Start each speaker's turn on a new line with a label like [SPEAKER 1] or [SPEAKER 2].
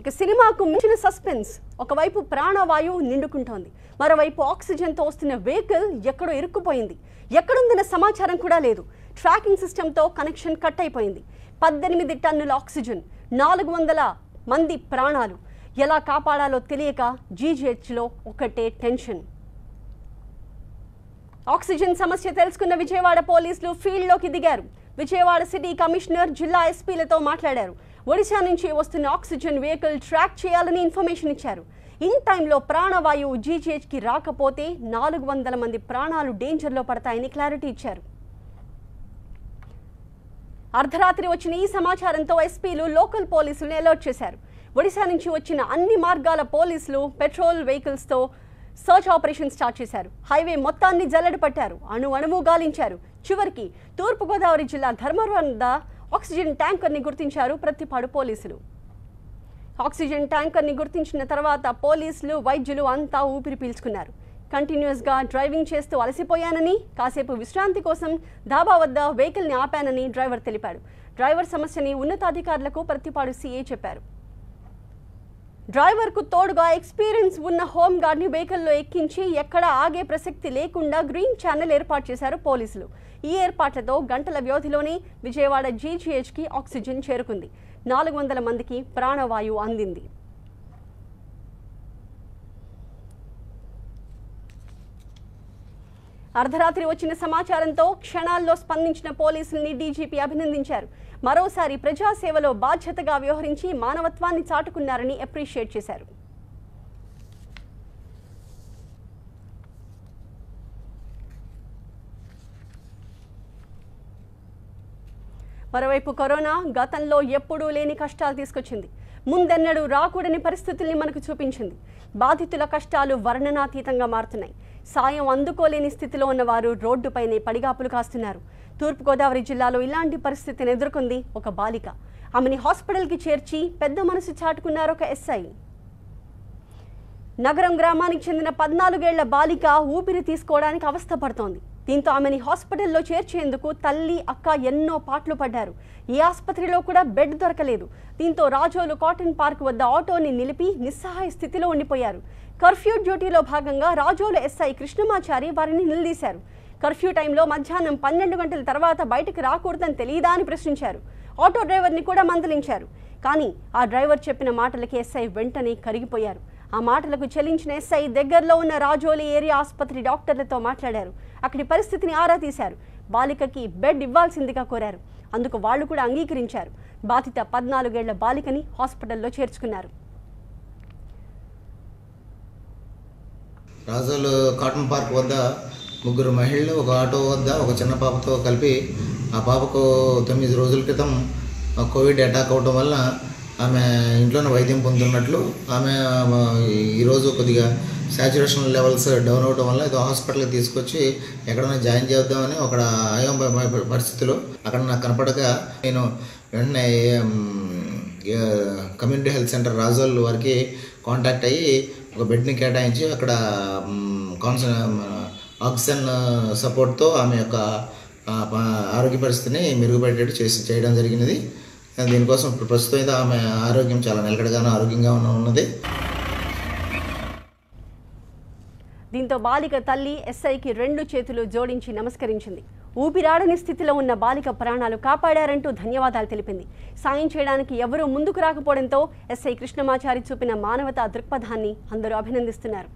[SPEAKER 1] ఇక సినిమాకు మించిన సస్పెన్స్. ఒకవైపు ప్రాణవాయువు నిండుకుంటోంది. మరోవైపు ఆక్సిజన్తో వస్తున్న వెహికల్ ఎక్కడో ఇరుక్కుపోయింది. ఎక్కడుందన్న సమాచారం కూడా లేదు. ట్రాకింగ్ సిస్టంతో కనెక్షన్ కట్ అయిపోయింది పద్దెనిమిది టన్నుల ఆక్సిజన్ నాలుగు వందల మంది ప్రాణాలు. ఎలా కాపాడాలో తెలియక జీజీహెచ్లో ఒకటే టెన్షన్. ఆక్సిజన్ సమస్య తెలుసుకున్న విజయవాడ పోలీసులు ఫీల్డ్లోకి దిగారు. విజయవాడ సిటీ కమిషనర్ జిల్లా ఎస్పీలతో మాట్లాడారు. ఒడిశా నుంచి వస్తున్న ఆక్సిజన్ వెహికల్ ట్రాక్ చేయాలని ఇన్ఫర్మేషన్ ఇచ్చారు. ఇన్ టైంలో ప్రాణవాయువు జీజీహెచ్కి రాకపోతే నాలుగు వందల మంది ప్రాణాలు డేంజర్లో పడతాయని క్లారిటీ ఇచ్చారు. అర్ధరాత్రి వచ్చిన ఈ సమాచారంతో ఎస్పీలు లోకల్ పోలీసులను అలర్ట్ చేశారు. ఒడిశా నుంచి వచ్చిన అన్ని మార్గాల పోలీసులు పెట్రోల్ వెహికల్స్తో సర్చ్ ఆపరేషన్ స్టార్ట్ చేశారు. హైవే మొత్తాన్ని జల్లెడ పట్టారు. అణు అణువు గాలించారు. చివరికి తూర్పుగోదావరి జిల్లా ధర్మవరం వద్ద ఆక్సిజన్ ట్యాంకర్ని గుర్తించారు ప్రతిపాడు పోలీసులు. ఆక్సిజన్ ట్యాంకర్ని గుర్తించిన తర్వాత పోలీసులు వైద్యులు అంతా ఊపిరి పీల్చుకున్నారు. కంటిన్యూస్గా డ్రైవింగ్ చేస్తూ అలసిపోయానని కాసేపు విశ్రాంతి కోసం ధాబా వద్ద వెహికల్ని ఆపానని డ్రైవర్ తెలిపాడు. డ్రైవర్ సమస్యని ఉన్నతాధికారులకు ప్రతిపాడు సీఏ చెప్పారు. డ్రైవర్కు తోడుగా ఎక్స్పీరియన్స్ ఉన్న హోమ్ గార్డ్ని వెహికల్లో ఎక్కించి ఎక్కడ ఆగే ప్రసక్తి లేకుండా గ్రీన్ ఛానల్ ఏర్పాటు చేశారు పోలీసులు. ఈ ఏర్పాట్లతో గంటల వ్యవధిలోనే విజయవాడ జీజీహెచ్కి ఆక్సిజన్ చేరుకుంది. నాలుగు వందల మందికి ప్రాణవాయువు అందింది. అర్ధరాత్రి వచ్చిన సమాచారంతో క్షణాల్లో స్పందించిన పోలీసుల్ని డీజీపీ అభినందించారు. మరోసారి ప్రజాసేవలో బాధ్యతగా వ్యవహరించి మానవత్వాన్ని చాటుకున్నారని అప్రిషియేట్ చేశారు. మరోవైపు కరోనా గతంలో ఎప్పుడూ లేని కష్టాలు తీసుకొచ్చింది. ముందెన్నడూ రాకూడని పరిస్థితుల్ని మనకు చూపించింది. బాధితుల కష్టాలు వర్ణనాతీతంగా మారుతున్నాయి. సాయం అందుకోలేని స్థితిలో ఉన్నవారు రోడ్డుపైనే పడిగాపులు కాస్తున్నారు. తూర్పుగోదావరి జిల్లాలో ఇలాంటి పరిస్థితిని ఎదుర్కొంది ఒక బాలిక. ఆమెని హాస్పిటల్కి చేర్చి పెద్ద మనసు చాటుకున్నారు ఒక ఎస్ఐ. నగరం గ్రామానికి చెందిన పద్నాలుగేళ్ళ బాలిక ఊపిరి తీసుకోవడానికి అవస్థపడుతోంది. దీంతో ఆమెని హాస్పిటల్లో చేర్చేందుకు తల్లి అక్క ఎన్నో పాటలు పడ్డారు ఏ ఆసుపత్రిలో కూడా బెడ్ దొరకలేదు. దీంతో రాజోలు కాటన్ పార్క్ వద్ద ఆటోని నిలిపి నిస్సహాయ స్థితిలో ఉండిపోయారు. కర్ఫ్యూ డ్యూటీలో భాగంగా రాజోలు ఎస్ఐ కృష్ణమాచారి వారిని నిలదీశారు. కర్ఫ్యూ టైంలో మధ్యాహ్నం పన్నెండు గంటల తర్వాత బయటకు రాకూడదని తెలియదా అని ప్రశ్నించారు. ఆటో డ్రైవర్ని కూడా మందలించారు. కానీ ఆ డ్రైవర్ చెప్పిన మాటలకి ఎస్ఐ వెంటనే కరిగిపోయారు. ఆ మాటలకు చెల్లించిన ఎస్ఐ దగ్గరలో ఉన్న రాజోలి ఏరియా ఆసుపత్రి డాక్టర్లతో మాట్లాడారు. అక్కడి పరిస్థితిని ఆరా తీశారు. బాలికకి బెడ్ ఇవ్వాల్సిందిగా కోరారు. అందుకు వాళ్ళు కూడా అంగీకరించారు. బాధిత పద్నాలుగేళ్ళ బాలికని హాస్పిటల్లో చేర్చుకున్నారు.
[SPEAKER 2] రాజోలు కాటన్ పార్క్ వద్ద ముగ్గురు మహిళలు ఒక ఆటో వద్ద ఒక చిన్న పాపతో కలిపి ఆ పాపకు తొమ్మిది రోజుల క్రితం కోవిడ్ అటాక్ అవడం వల్ల ఆమె ఇంట్లోనే వైద్యం పొందుతున్నట్లు ఆమె ఈరోజు కొద్దిగా సాచురేషన్ లెవెల్స్ డౌన్ అవడం వల్ల ఇది హాస్పిటల్కి తీసుకొచ్చి ఎక్కడైనా జాయిన్ చేద్దామని ఒక అయం పరిస్థితిలో అక్కడ నాకు కనపడక నేను వెంటనే కమ్యూనిటీ హెల్త్ సెంటర్ రాజోల్ వారికి కాంటాక్ట్ అయ్యి ఒక బెడ్ని కేటాయించి అక్కడ మ్, కాన్స ఆక్సిజన్ సపోర్ట్తో ఆమె యొక్క ఆరోగ్య పరిస్థితిని మెరుగుపడేటట్టు చేసి చేయడం జరిగినది. దీనికోసం ఇప్పుడు ప్రస్తుతం అయితే ఆమె ఆరోగ్యం చాలా నిలకడగాను ఆరోగ్యంగా ఉన్నది.
[SPEAKER 1] దీంతో బాలిక తల్లి ఎస్ఐకి రెండు చేతులు జోడించి నమస్కరించింది. ఊపిరాడని స్థితిలో ఉన్న బాలిక ప్రాణాలు కాపాడారంటూ ధన్యవాదాలు తెలిపింది. సాయం చేయడానికి ఎవరూ ముందుకు రాకపోవడంతో ఎస్ఐ కృష్ణమాచారి చూపిన మానవతా దృక్పథాన్ని అందరూ అభినందిస్తున్నారు.